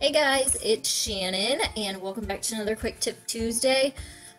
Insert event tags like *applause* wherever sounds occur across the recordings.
Hey guys, it's Shannon, and welcome back to another Quick Tip Tuesday.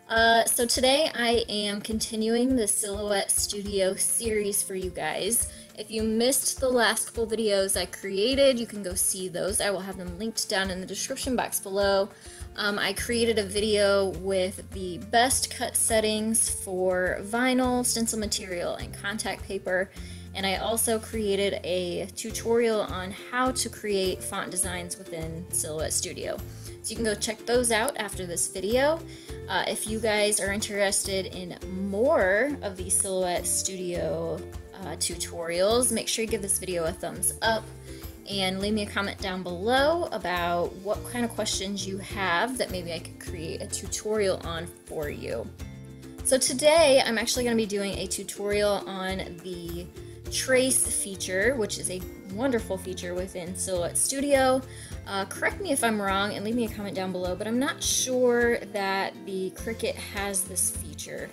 Uh, so today I am continuing the Silhouette Studio series for you guys. If you missed the last couple videos I created, you can go see those. I will have them linked down in the description box below. Um, I created a video with the best cut settings for vinyl, stencil material, and contact paper and I also created a tutorial on how to create font designs within Silhouette Studio. So you can go check those out after this video. Uh, if you guys are interested in more of these Silhouette Studio uh, tutorials, make sure you give this video a thumbs up and leave me a comment down below about what kind of questions you have that maybe I could create a tutorial on for you. So today I'm actually going to be doing a tutorial on the trace feature, which is a wonderful feature within Silhouette Studio. Uh, correct me if I'm wrong and leave me a comment down below, but I'm not sure that the Cricut has this feature.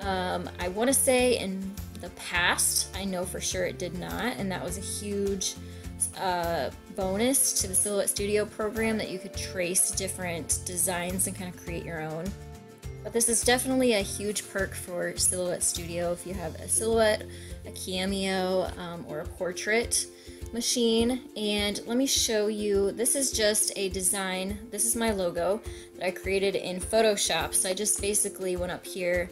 Um, I want to say in the past, I know for sure it did not, and that was a huge uh, bonus to the Silhouette Studio program that you could trace different designs and kind of create your own. But this is definitely a huge perk for Silhouette Studio if you have a silhouette, a cameo, um, or a portrait machine. And let me show you, this is just a design, this is my logo that I created in Photoshop. So I just basically went up here,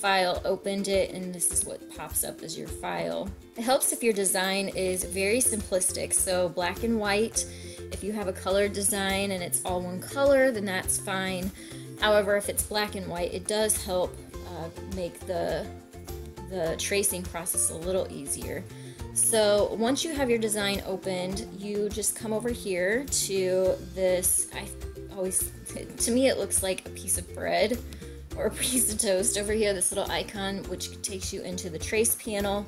file, opened it, and this is what pops up as your file. It helps if your design is very simplistic, so black and white. If you have a colored design and it's all one color, then that's fine. However, if it's black and white, it does help uh, make the, the tracing process a little easier. So once you have your design opened, you just come over here to this, I always, *laughs* to me it looks like a piece of bread or a *laughs* piece of toast over here, this little icon, which takes you into the trace panel.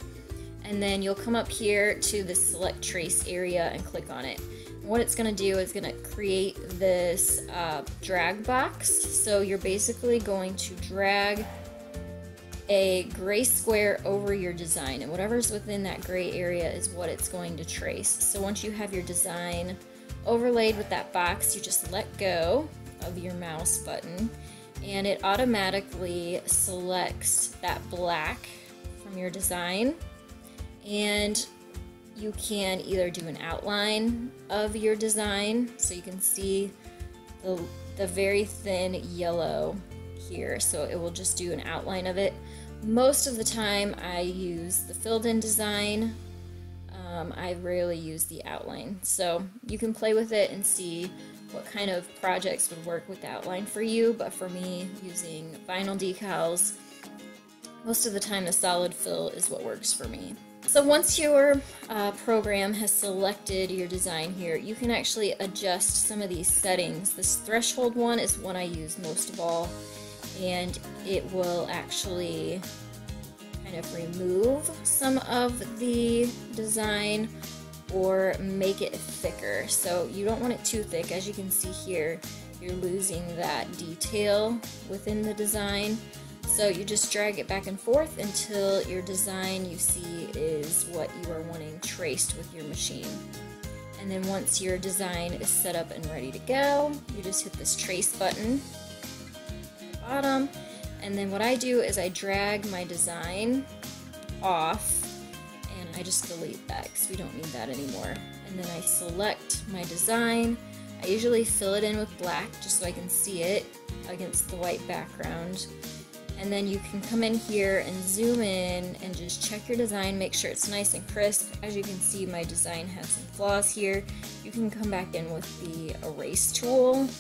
And then you'll come up here to the select trace area and click on it what it's going to do is going to create this uh, drag box. So you're basically going to drag a gray square over your design and whatever's within that gray area is what it's going to trace. So once you have your design overlaid with that box, you just let go of your mouse button and it automatically selects that black from your design and you can either do an outline of your design so you can see the, the very thin yellow here so it will just do an outline of it. Most of the time I use the filled in design. Um, I rarely use the outline. So you can play with it and see what kind of projects would work with the outline for you but for me using vinyl decals most of the time the solid fill is what works for me so once your uh, program has selected your design here, you can actually adjust some of these settings. This threshold one is one I use most of all, and it will actually kind of remove some of the design or make it thicker. So you don't want it too thick. As you can see here, you're losing that detail within the design. So you just drag it back and forth until your design you see is what you are wanting traced with your machine. And then once your design is set up and ready to go, you just hit this trace button at the bottom. And then what I do is I drag my design off and I just delete that because we don't need that anymore. And then I select my design. I usually fill it in with black just so I can see it against the white background and then you can come in here and zoom in and just check your design. Make sure it's nice and crisp. As you can see my design has some flaws here. You can come back in with the erase tool. And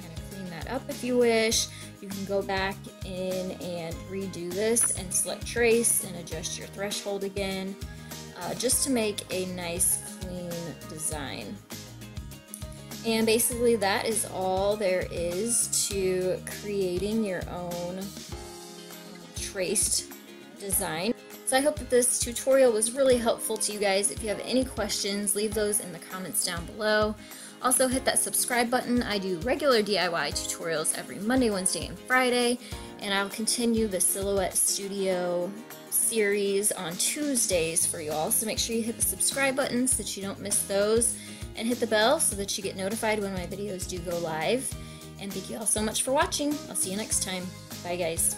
kind of clean that up if you wish. You can go back in and redo this and select trace and adjust your threshold again uh, just to make a nice clean design and basically that is all there is to creating your own traced design. So I hope that this tutorial was really helpful to you guys. If you have any questions, leave those in the comments down below. Also hit that subscribe button. I do regular DIY tutorials every Monday, Wednesday, and Friday. And I'll continue the Silhouette Studio series on Tuesdays for you all. So make sure you hit the subscribe button so that you don't miss those. And hit the bell so that you get notified when my videos do go live. And thank you all so much for watching. I'll see you next time. Bye, guys.